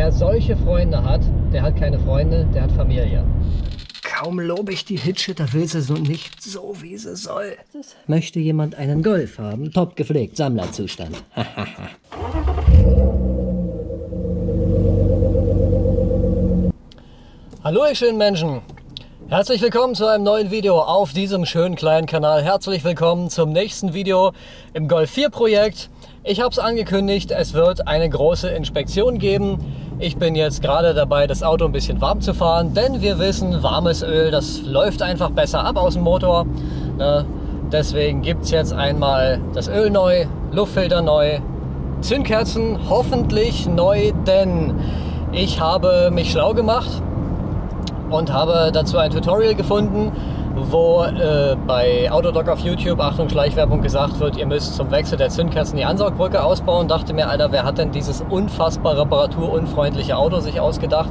Wer solche Freunde hat, der hat keine Freunde, der hat Familie. Kaum lobe ich die Hitsche, da will sie so nicht so, wie sie soll. Das möchte jemand einen Golf haben, top gepflegt, Sammlerzustand. Hallo ihr schönen Menschen. Herzlich willkommen zu einem neuen Video auf diesem schönen kleinen Kanal. Herzlich willkommen zum nächsten Video im Golf 4 Projekt. Ich habe es angekündigt, es wird eine große Inspektion geben. Ich bin jetzt gerade dabei, das Auto ein bisschen warm zu fahren, denn wir wissen, warmes Öl, das läuft einfach besser ab aus dem Motor. Ne? Deswegen gibt es jetzt einmal das Öl neu, Luftfilter neu, Zündkerzen hoffentlich neu, denn ich habe mich schlau gemacht und habe dazu ein Tutorial gefunden, wo äh, bei Autodoc auf YouTube, Achtung Schleichwerbung, gesagt wird, ihr müsst zum Wechsel der Zündkerzen die Ansaugbrücke ausbauen. Dachte mir, Alter, wer hat denn dieses unfassbar reparaturunfreundliche Auto sich ausgedacht?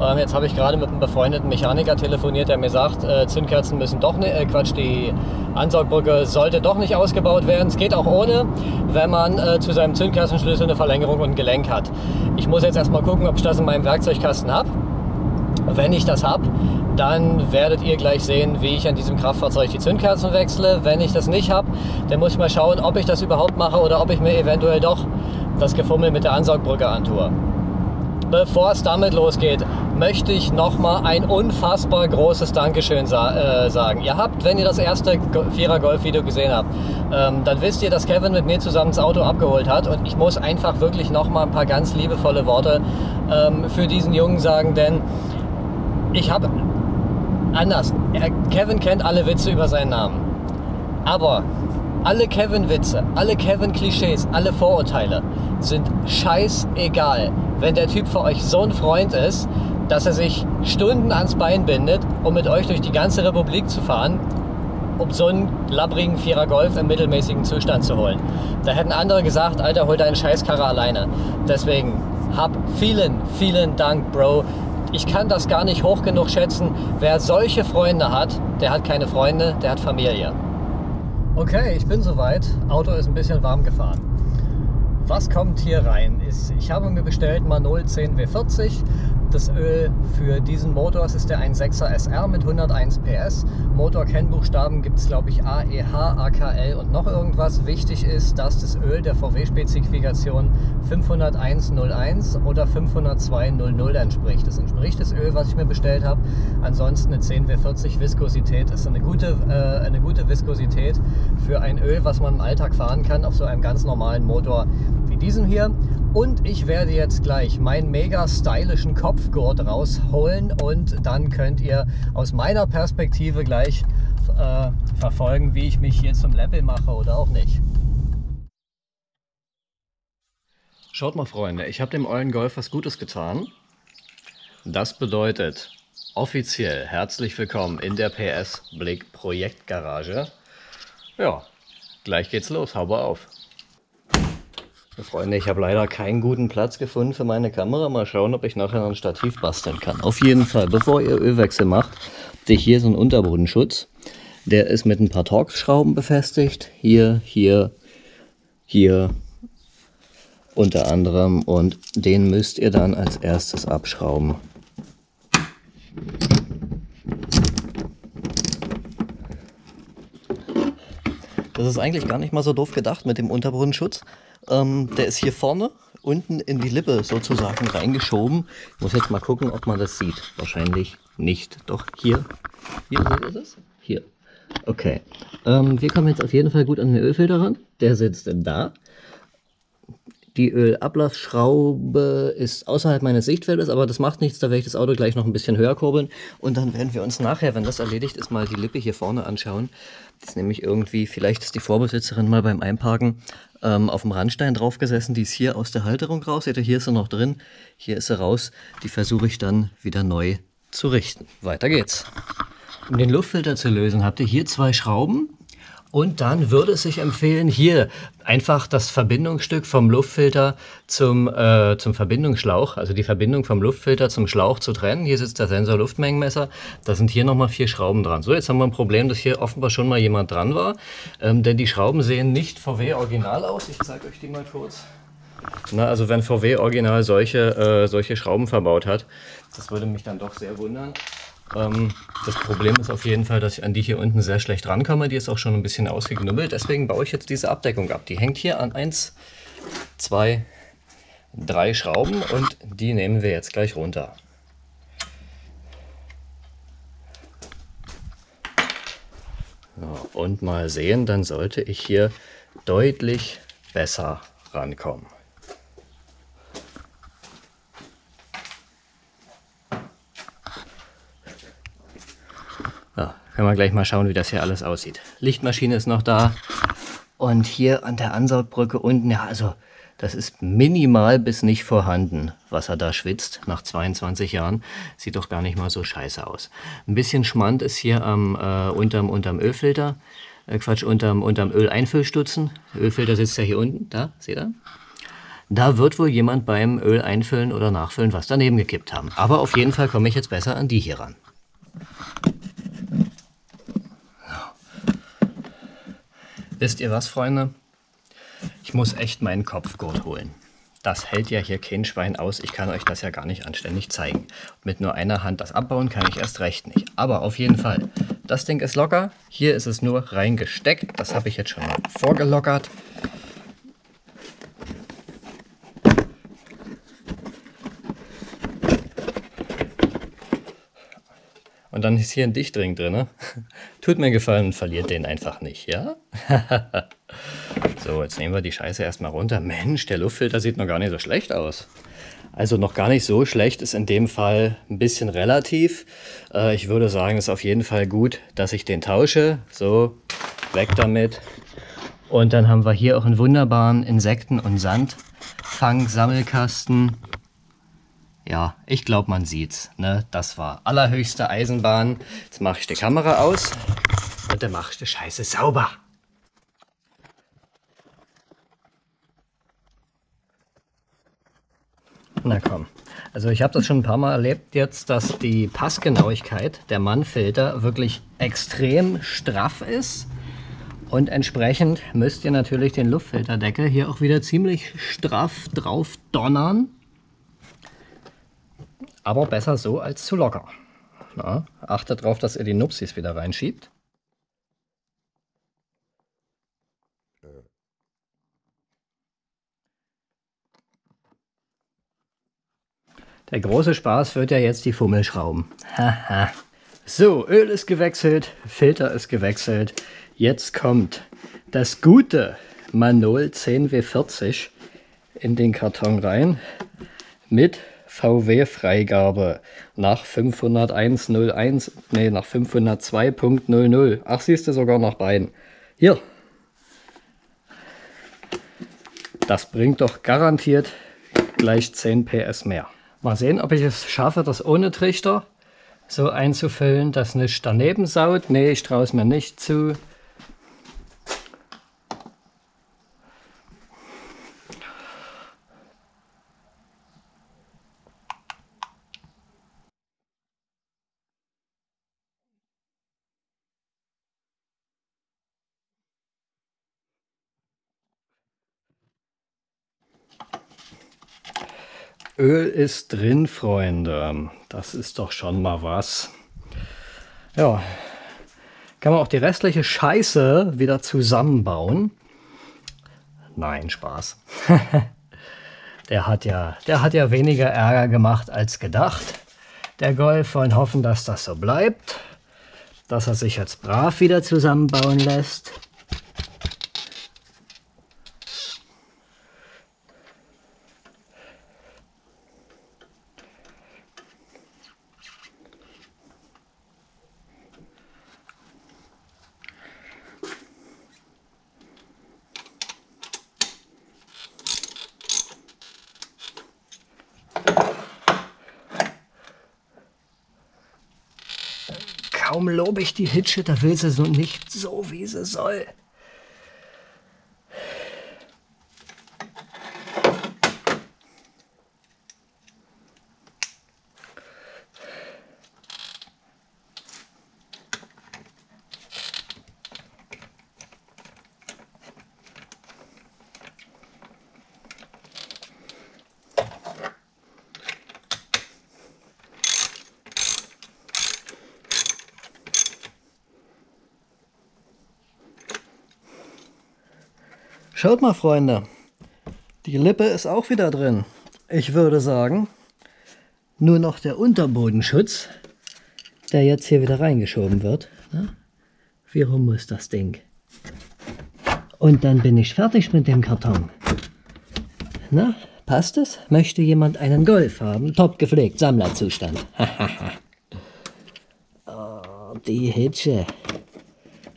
Ähm, jetzt habe ich gerade mit einem befreundeten Mechaniker telefoniert, der mir sagt, äh, Zündkerzen müssen doch nicht, äh, Quatsch, die Ansaugbrücke sollte doch nicht ausgebaut werden. Es geht auch ohne, wenn man äh, zu seinem Zündkerzenschlüssel eine Verlängerung und ein Gelenk hat. Ich muss jetzt erstmal gucken, ob ich das in meinem Werkzeugkasten habe. Wenn ich das habe, dann werdet ihr gleich sehen, wie ich an diesem Kraftfahrzeug die Zündkerzen wechsle. Wenn ich das nicht habe, dann muss ich mal schauen, ob ich das überhaupt mache oder ob ich mir eventuell doch das Gefummel mit der Ansaugbrücke antue. Bevor es damit losgeht, möchte ich nochmal ein unfassbar großes Dankeschön sa äh, sagen. Ihr habt, wenn ihr das erste Vierer Golf Video gesehen habt, ähm, dann wisst ihr, dass Kevin mit mir zusammen das Auto abgeholt hat und ich muss einfach wirklich nochmal ein paar ganz liebevolle Worte ähm, für diesen Jungen sagen, denn ich habe anders. Kevin kennt alle Witze über seinen Namen. Aber alle Kevin-Witze, alle Kevin-Klischees, alle Vorurteile sind scheißegal, wenn der Typ für euch so ein Freund ist, dass er sich Stunden ans Bein bindet, um mit euch durch die ganze Republik zu fahren, um so einen labbrigen Vierer Golf im mittelmäßigen Zustand zu holen. Da hätten andere gesagt, Alter, hol deinen Scheißkarre alleine. Deswegen hab vielen, vielen Dank, Bro, ich kann das gar nicht hoch genug schätzen. Wer solche Freunde hat, der hat keine Freunde, der hat Familie. Okay, ich bin soweit. Auto ist ein bisschen warm gefahren. Was kommt hier rein? ich habe mir bestellt Manol 10 W40 das Öl für diesen Motor. Es ist der 1.6er SR mit 101 PS. Motorkennbuchstaben gibt es, glaube ich, AEH, AKL und noch irgendwas. Wichtig ist, dass das Öl der VW-Spezifikation 50101 oder 50200 entspricht. Das entspricht das Öl, was ich mir bestellt habe. Ansonsten eine 10W40 Viskosität ist eine gute, äh, eine gute Viskosität für ein Öl, was man im Alltag fahren kann auf so einem ganz normalen Motor diesem hier. Und ich werde jetzt gleich meinen mega stylischen Kopfgurt rausholen und dann könnt ihr aus meiner Perspektive gleich äh, verfolgen, wie ich mich hier zum Level mache oder auch nicht. Schaut mal Freunde, ich habe dem Eulen Golf was Gutes getan. Das bedeutet offiziell herzlich willkommen in der PS Blick Projektgarage. Ja, gleich geht's los, hau auf. Freunde, ich habe leider keinen guten Platz gefunden für meine Kamera. Mal schauen, ob ich nachher ein Stativ basteln kann. Auf jeden Fall, bevor ihr Ölwechsel macht, habt ihr hier so einen Unterbodenschutz. Der ist mit ein paar Torx-Schrauben befestigt. Hier, hier, hier unter anderem. Und den müsst ihr dann als erstes abschrauben. Das ist eigentlich gar nicht mal so doof gedacht mit dem Unterbodenschutz. Ähm, der ist hier vorne unten in die Lippe sozusagen reingeschoben. Ich muss jetzt mal gucken, ob man das sieht. Wahrscheinlich nicht. Doch hier. Hier, ist es. Hier. Okay. Ähm, wir kommen jetzt auf jeden Fall gut an den Ölfilter ran. Der sitzt da. Die Ölablassschraube ist außerhalb meines Sichtfeldes, aber das macht nichts, da werde ich das Auto gleich noch ein bisschen höher kurbeln. Und dann werden wir uns nachher, wenn das erledigt ist, mal die Lippe hier vorne anschauen. Das ist nämlich irgendwie, vielleicht ist die Vorbesitzerin mal beim Einparken ähm, auf dem Randstein draufgesessen. Die ist hier aus der Halterung raus. Seht ihr, hier ist sie noch drin. Hier ist sie raus. Die versuche ich dann wieder neu zu richten. Weiter geht's. Um den Luftfilter zu lösen, habt ihr hier zwei Schrauben. Und dann würde es sich empfehlen, hier einfach das Verbindungsstück vom Luftfilter zum, äh, zum Verbindungsschlauch, also die Verbindung vom Luftfilter zum Schlauch zu trennen. Hier sitzt der Sensor Luftmengenmesser. Da sind hier nochmal vier Schrauben dran. So, jetzt haben wir ein Problem, dass hier offenbar schon mal jemand dran war. Ähm, denn die Schrauben sehen nicht VW original aus. Ich zeige euch die mal kurz. Na, also wenn VW original solche, äh, solche Schrauben verbaut hat, das würde mich dann doch sehr wundern. Ähm, das Problem ist auf jeden Fall, dass ich an die hier unten sehr schlecht rankomme. Die ist auch schon ein bisschen ausgeknubbelt. Deswegen baue ich jetzt diese Abdeckung ab. Die hängt hier an 1, 2, 3 Schrauben und die nehmen wir jetzt gleich runter. So, und mal sehen, dann sollte ich hier deutlich besser rankommen. Können wir gleich mal schauen, wie das hier alles aussieht. Lichtmaschine ist noch da. Und hier an der Ansaugbrücke unten, ja, also das ist minimal bis nicht vorhanden, was er da schwitzt nach 22 Jahren. Sieht doch gar nicht mal so scheiße aus. Ein bisschen Schmand ist hier am, äh, unterm, unterm Ölfilter. Äh, Quatsch, unterm, unterm Öleinfüllstutzen. Der Ölfilter sitzt ja hier unten, da, seht ihr? Da wird wohl jemand beim Öl einfüllen oder nachfüllen was daneben gekippt haben. Aber auf jeden Fall komme ich jetzt besser an die hier ran. Wisst ihr was, Freunde? Ich muss echt meinen Kopfgurt holen. Das hält ja hier kein Schwein aus. Ich kann euch das ja gar nicht anständig zeigen. Mit nur einer Hand das abbauen kann ich erst recht nicht. Aber auf jeden Fall, das Ding ist locker. Hier ist es nur reingesteckt. Das habe ich jetzt schon mal vorgelockert. Und dann ist hier ein Dichtring drin. Ne? Tut mir gefallen und verliert den einfach nicht, ja? so, jetzt nehmen wir die Scheiße erstmal runter. Mensch, der Luftfilter sieht noch gar nicht so schlecht aus. Also noch gar nicht so schlecht ist in dem Fall ein bisschen relativ. Äh, ich würde sagen, es ist auf jeden Fall gut, dass ich den tausche. So, weg damit. Und dann haben wir hier auch einen wunderbaren Insekten- und Sandfang-Sammelkasten ja, ich glaube, man sieht's. Ne? Das war allerhöchste Eisenbahn. Jetzt mache ich die Kamera aus und dann mache ich die Scheiße sauber. Na komm. Also ich habe das schon ein paar Mal erlebt jetzt, dass die Passgenauigkeit der Mannfilter wirklich extrem straff ist. Und entsprechend müsst ihr natürlich den Luftfilterdeckel hier auch wieder ziemlich straff drauf donnern. Aber besser so als zu locker. Na, achtet darauf, dass ihr die Nupsis wieder reinschiebt. Der große Spaß wird ja jetzt die Fummelschrauben. Haha. so, Öl ist gewechselt, Filter ist gewechselt. Jetzt kommt das gute Manol 10W40 in den Karton rein mit VW-Freigabe nach 501.01, nee, nach 502.00. Ach, siehst du sogar nach beiden. Hier. Das bringt doch garantiert gleich 10 PS mehr. Mal sehen, ob ich es schaffe, das ohne Trichter so einzufüllen, dass nicht daneben saut. Nee, ich traue es mir nicht zu. Öl ist drin, Freunde. Das ist doch schon mal was. Ja, kann man auch die restliche Scheiße wieder zusammenbauen. Nein, Spaß. der, hat ja, der hat ja weniger Ärger gemacht als gedacht. Der Golf wollen hoffen, dass das so bleibt. Dass er sich jetzt brav wieder zusammenbauen lässt. Kaum lobe ich die Hitsche, da will sie so nicht so, wie sie soll. Schaut mal, Freunde. Die Lippe ist auch wieder drin. Ich würde sagen, nur noch der Unterbodenschutz, der jetzt hier wieder reingeschoben wird. Ne? Wie rum muss das Ding? Und dann bin ich fertig mit dem Karton. Na, passt es? Möchte jemand einen Golf haben? Top gepflegt, Sammlerzustand. oh, die Hitsche.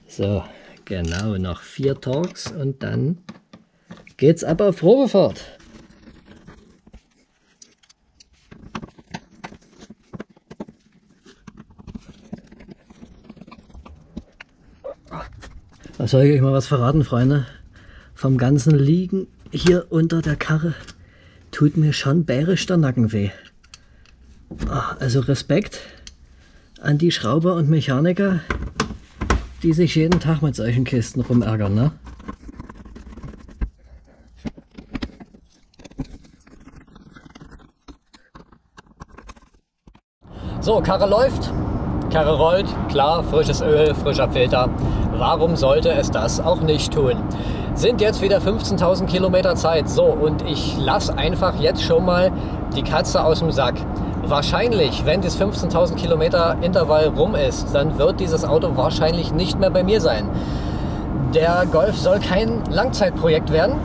So, genau, noch vier Talks und dann geht's ab auf Probefahrt. Soll ich euch mal was verraten, Freunde? Vom ganzen Liegen hier unter der Karre tut mir schon bärisch der Nacken weh. Ah, also Respekt an die Schrauber und Mechaniker, die sich jeden Tag mit solchen Kisten rumärgern, ne? So, Karre läuft, Karre rollt, klar, frisches Öl, frischer Filter. Warum sollte es das auch nicht tun? Sind jetzt wieder 15.000 Kilometer Zeit. So, und ich lasse einfach jetzt schon mal die Katze aus dem Sack. Wahrscheinlich, wenn das 15.000 Kilometer Intervall rum ist, dann wird dieses Auto wahrscheinlich nicht mehr bei mir sein. Der Golf soll kein Langzeitprojekt werden.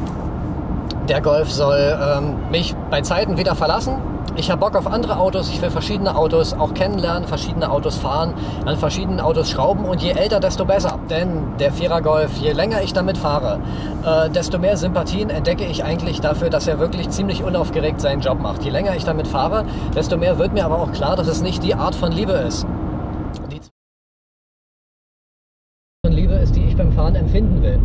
Der Golf soll ähm, mich bei Zeiten wieder verlassen ich habe Bock auf andere Autos, ich will verschiedene Autos auch kennenlernen, verschiedene Autos fahren, an verschiedenen Autos schrauben und je älter, desto besser. Denn der Vierer Golf, je länger ich damit fahre, äh, desto mehr Sympathien entdecke ich eigentlich dafür, dass er wirklich ziemlich unaufgeregt seinen Job macht. Je länger ich damit fahre, desto mehr wird mir aber auch klar, dass es nicht die Art von Liebe ist. Die von Liebe ist, die ich beim Fahren empfinden will.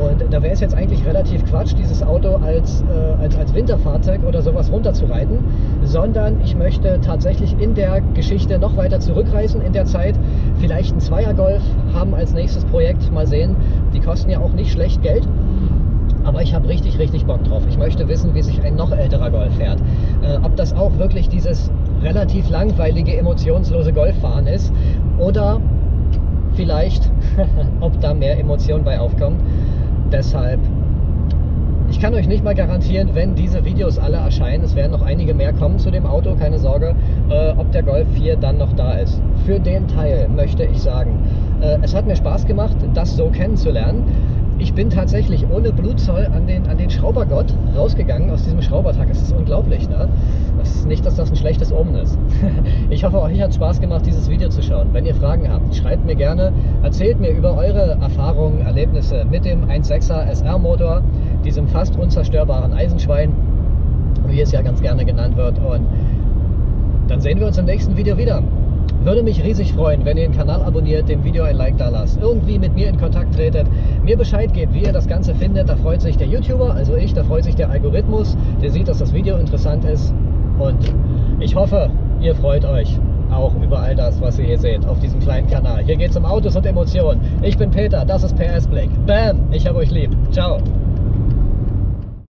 Und da wäre es jetzt eigentlich relativ Quatsch, dieses Auto als, äh, als, als Winterfahrzeug oder sowas runterzureiten, sondern ich möchte tatsächlich in der Geschichte noch weiter zurückreisen in der Zeit. Vielleicht ein Zweiergolf haben als nächstes Projekt, mal sehen. Die kosten ja auch nicht schlecht Geld. Aber ich habe richtig, richtig Bock drauf. Ich möchte wissen, wie sich ein noch älterer Golf fährt. Äh, ob das auch wirklich dieses relativ langweilige, emotionslose Golffahren ist oder vielleicht, ob da mehr Emotionen bei aufkommen. Deshalb, ich kann euch nicht mal garantieren, wenn diese Videos alle erscheinen, es werden noch einige mehr kommen zu dem Auto, keine Sorge, äh, ob der Golf 4 dann noch da ist. Für den Teil möchte ich sagen, äh, es hat mir Spaß gemacht, das so kennenzulernen ich bin tatsächlich ohne Blutzoll an den, an den Schraubergott rausgegangen aus diesem Schraubertag. Es ist unglaublich, ne? Das ist nicht, dass das ein schlechtes Omen ist. ich hoffe, euch hat Spaß gemacht, dieses Video zu schauen. Wenn ihr Fragen habt, schreibt mir gerne. Erzählt mir über eure Erfahrungen, Erlebnisse mit dem 1.6er SR-Motor, diesem fast unzerstörbaren Eisenschwein, wie es ja ganz gerne genannt wird. Und dann sehen wir uns im nächsten Video wieder. Würde mich riesig freuen, wenn ihr den Kanal abonniert, dem Video ein Like da lasst, irgendwie mit mir in Kontakt tretet, mir Bescheid gebt, wie ihr das Ganze findet. Da freut sich der YouTuber, also ich, da freut sich der Algorithmus, der sieht, dass das Video interessant ist. Und ich hoffe, ihr freut euch auch über all das, was ihr hier seht auf diesem kleinen Kanal. Hier geht es um Autos und Emotionen. Ich bin Peter, das ist PS Blick. Bam, ich habe euch lieb. Ciao.